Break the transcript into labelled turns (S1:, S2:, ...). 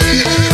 S1: Yeah.